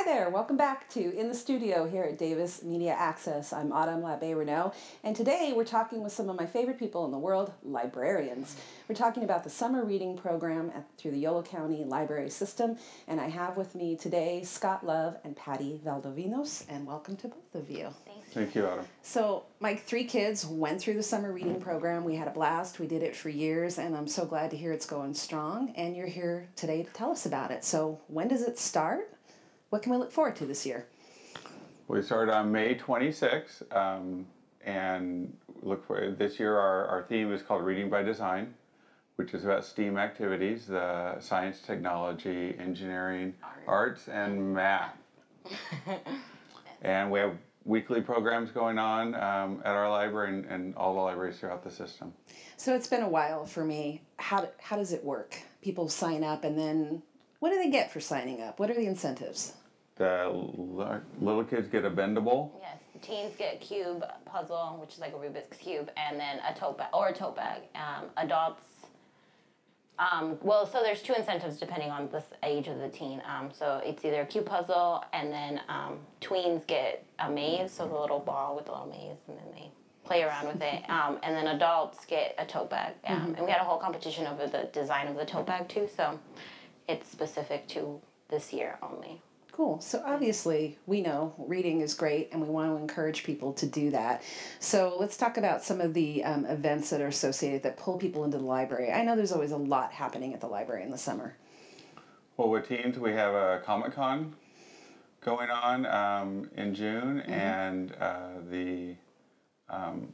Hi there, welcome back to In the Studio here at Davis Media Access. I'm Autumn Labbe Renault, and today we're talking with some of my favorite people in the world, librarians. We're talking about the summer reading program at, through the Yolo County Library System, and I have with me today Scott Love and Patty Valdovinos, and welcome to both of you. Thank you, Autumn. So, my three kids went through the summer reading program. We had a blast. We did it for years, and I'm so glad to hear it's going strong. And you're here today to tell us about it. So, when does it start? What can we look forward to this year? We started on May 26th, um, and look for this year. Our, our theme is called Reading by Design, which is about STEAM activities: the science, technology, engineering, arts, and math. and we have weekly programs going on um, at our library and, and all the libraries throughout the system. So it's been a while for me. How, how does it work? People sign up, and then what do they get for signing up? What are the incentives? The little kids get a bendable. Yes, teens get a cube puzzle, which is like a Rubik's cube, and then a tote bag or a tote bag. Um, adults, um, well, so there's two incentives depending on the age of the teen. Um, so it's either a cube puzzle, and then um, tweens get a maze, so the little ball with the little maze, and then they play around with it. Um, and then adults get a tote bag, um, and we had a whole competition over the design of the tote bag too. So it's specific to this year only. Cool. So obviously, we know reading is great, and we want to encourage people to do that. So let's talk about some of the um, events that are associated that pull people into the library. I know there's always a lot happening at the library in the summer. Well, with teens, we have a Comic Con going on um, in June, and uh, the um,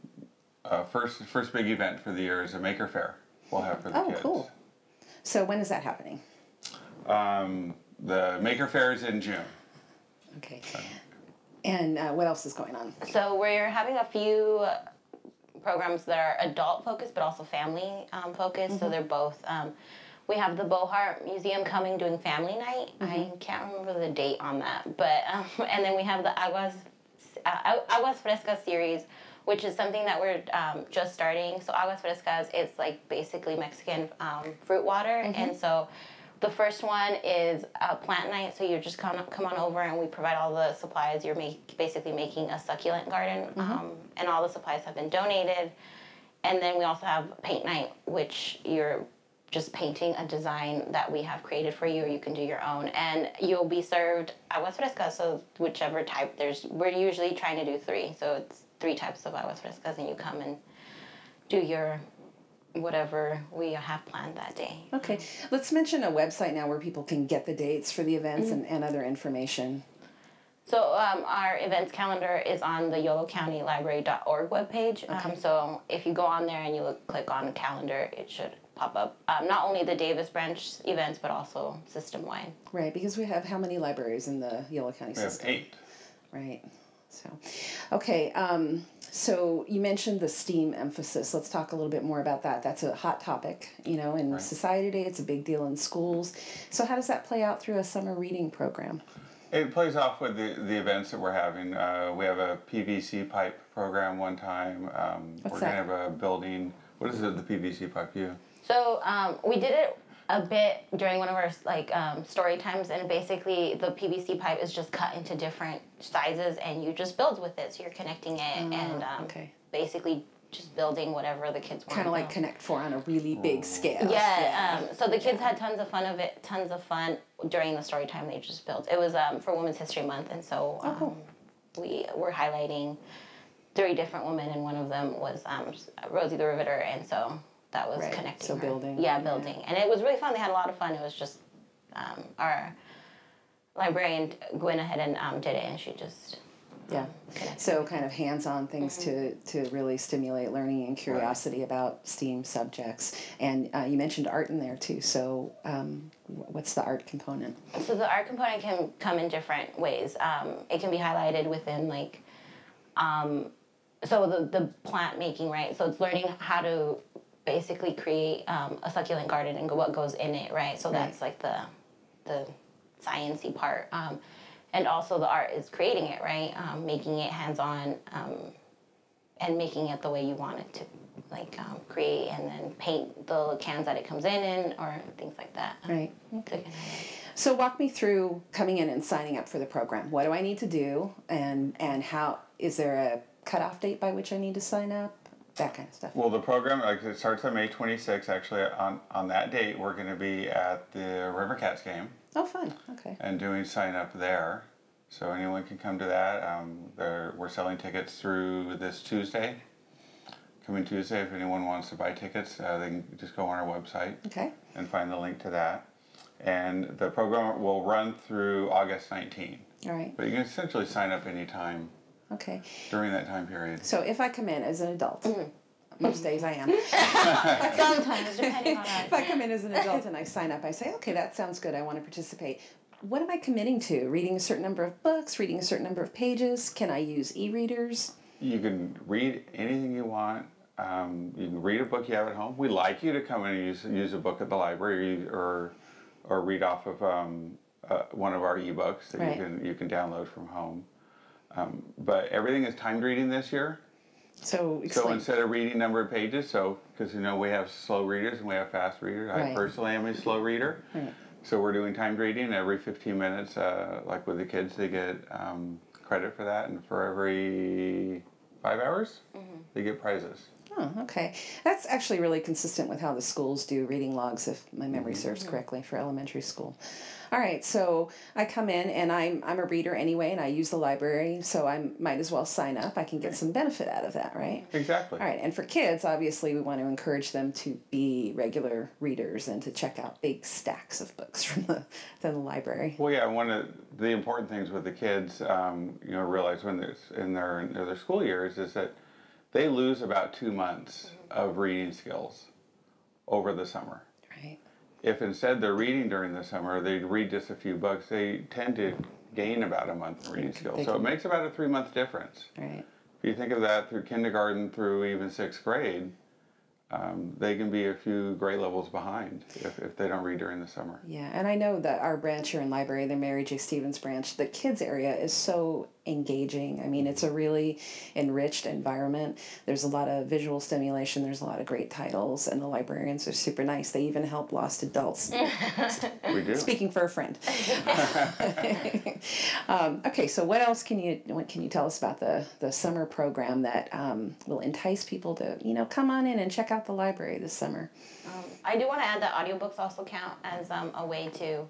uh, first first big event for the year is a Maker Fair. We'll have for the Oh, kids. cool. So when is that happening? Um, the Maker Fair is in June. Okay. And uh, what else is going on? So we're having a few programs that are adult focused, but also family um, focused. So they're both. Um, we have the Bohart Museum coming doing family night. I can't remember the date on that, but um, and then we have the Aguas uh, Aguas Frescas series, which is something that we're um, just starting. So Aguas Frescas is like basically Mexican um, fruit water, and so. The first one is a plant night, so you just come come on over and we provide all the supplies. You're make, basically making a succulent garden, um, and all the supplies have been donated. And then we also have paint night, which you're just painting a design that we have created for you, or you can do your own. And you'll be served aguas frescas, so whichever type. There's we're usually trying to do three, so it's three types of aguas frescas, and you come and do your whatever we have planned that day. Okay, let's mention a website now where people can get the dates for the events and, and other information. So um, our events calendar is on the Yolo County Library.org webpage. Um, so if you go on there and you look, click on calendar, it should pop up. Um, not only the Davis branch events, but also system wide. Right, because we have how many libraries in the Yolo County We have system? eight. Right. So, okay. Um, so you mentioned the STEAM emphasis. Let's talk a little bit more about that. That's a hot topic, you know, in Right. society today. It's a big deal in schools. So how does that play out through a summer reading program? It plays off with the, the events that we're having. Uh, we have a PVC pipe program one time. Um, What's we're that? going to have a building. What is it, the PVC pipe? You? So um, we did it a bit during one of our like um, story times, and basically the PVC pipe is just cut into different sizes, and you just build with it. So you're connecting it and um, Ah, okay. basically just building whatever the kids want. Kind of like to. Connect Four on a really big scale. Yeah, Um, so the kids had tons of fun of it, tons of fun during the story time they just built. It was um, for Women's History Month, and so um, cool. we were highlighting three different women, and one of them was um, Rosie the Riveter, and so that was Right, connecting. so her. building, Yeah, yeah. building, and it was really fun. They had a lot of fun. It was just um, our librarian went ahead and um, did it, and she just Yeah. connected. So kind of hands-on things Mm-hmm. to, to really stimulate learning and curiosity about STEAM subjects. And uh, you mentioned art in there too. So um, what's the art component? So the art component can come in different ways. Um, it can be highlighted within like um, so the, the plant making, right? So it's learning how to basically create um, a succulent garden and what goes in it, right? So Right. that's like the the sciency part. Um, and also the art is creating it, right? Um, making it hands on um, and making it the way you want it to, like um, create and then paint the cans that it comes in in or things like that. Right. To kind of- So walk me through coming in and signing up for the program. What do I need to do, and and how is there a cutoff date by which I need to sign up? That kind of stuff. Well, the program like it starts on May 26th. Actually, on on that date, we're going to be at the River Cats game Oh, fun. Okay. and doing sign up there. So anyone can come to that. Um, there, we're selling tickets through this Tuesday. Coming Tuesday, if anyone wants to buy tickets, uh, they can just go on our website Okay. and find the link to that. And the program will run through August 19. All right. But you can essentially sign up anytime Okay. during that time period. So if I come in as an adult, most days I am. Sometimes, depending on if I come in as an adult and I sign up, I say, okay, that sounds good. I want to participate. What am I committing to? Reading a certain number of books, reading a certain number of pages? Can I use e readers? You can read anything you want. Um, you can read a book you have at home. We like you to come in and use, use a book at the library or, or read off of um, uh, one of our ebooks that Right. you can you can download from home. Um, but everything is timed reading this year. So So instead of reading number of pages, so because you know we have slow readers and we have fast readers. I Right. personally am a slow reader. Right. So we're doing timed reading every 15 minutes. Uh, like with the kids, they get um, credit for that, and for every five hours, they get prizes. Oh, okay. That's actually really consistent with how the schools do reading logs, if my memory serves correctly, for elementary school. All right, so I come in and I'm I'm a reader anyway, and I use the library, so I might as well sign up. I can get some benefit out of that, right? Exactly. All right, and for kids, obviously, we want to encourage them to be regular readers and to check out big stacks of books from the from the library. Well, yeah, one of the important things with the kids, um, you know, realize when they're in their in their school years is that they lose about two months of reading skills over the summer. Right. If instead they're reading during the summer, they read just a few books, they tend to gain about a month in reading skills. So it makes about a three month difference. Right. If you think of that through kindergarten through even sixth grade, um, they can be a few grade levels behind if, if they don't read during the summer. Yeah, and I know that our branch here in library, the Mary J. Stephens branch, the kids area is so engaging. I mean, it's a really enriched environment. There's a lot of visual stimulation. There's a lot of great titles, and the librarians are super nice. They even help lost adults. We do. Speaking for a friend. um, okay, so what else can you what can you tell us about the the summer program that um, will entice people to you know come on in and check out the library this summer? Um, I do want to add that audiobooks also count as um, a way to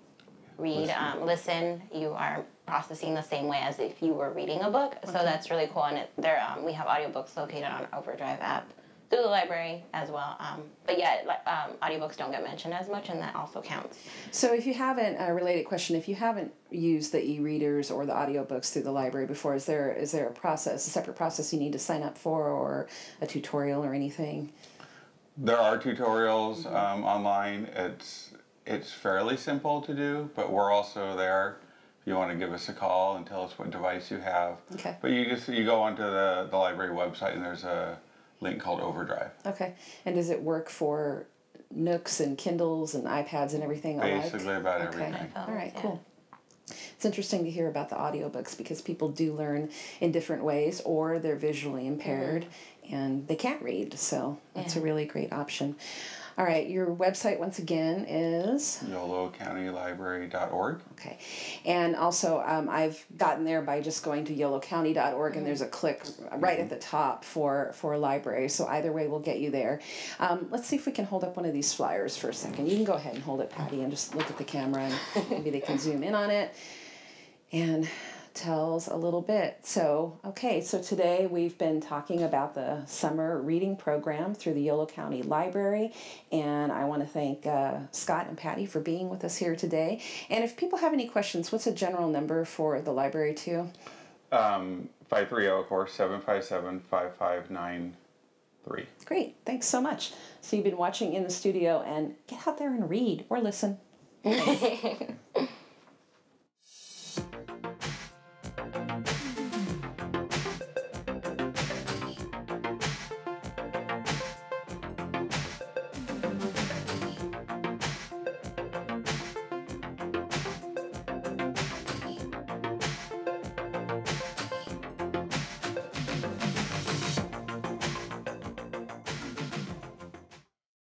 read, um, listen. You are processing the same way as if you were reading a book. So that's really cool. And it, there, um, we have audiobooks located on Overdrive app through the library as well. Um, but yeah, like, um, audiobooks don't get mentioned as much, and that also counts. So if you haven't a related question, if you haven't used the e-readers or the audiobooks through the library before, is there is there a process, a separate process you need to sign up for or a tutorial or anything? There are tutorials um, online. It's it's fairly simple to do, but we're also there if you want to give us a call and tell us what device you have. Okay. But you just you go onto the, the library website and there's a link called Overdrive. Okay. And does it work for Nooks and Kindles and iPads and everything alike? Basically about Okay. everything. All right, Yeah. cool. It's interesting to hear about the audiobooks because people do learn in different ways or they're visually impaired and they can't read. So that's a really great option. All right, your website once again is YoloCountyLibrary.org. okay, and also um, I've gotten there by just going to yolocounty.org and there's a click right at the top for for library. So either way we'll get you there. Um, let's see if we can hold up one of these flyers for a second. You can go ahead and hold it, Patty, and just look at the camera and maybe they can zoom in on it and tells a little bit. So, okay, so today we've been talking about the summer reading program through the Yolo County Library, and I want to thank uh, Scott and Patty for being with us here today. And if people have any questions, what's a general number for the library too? Um, 530, of course, 757 5593. Great, thanks so much. So you've been watching in the studio, and get out there and read or listen.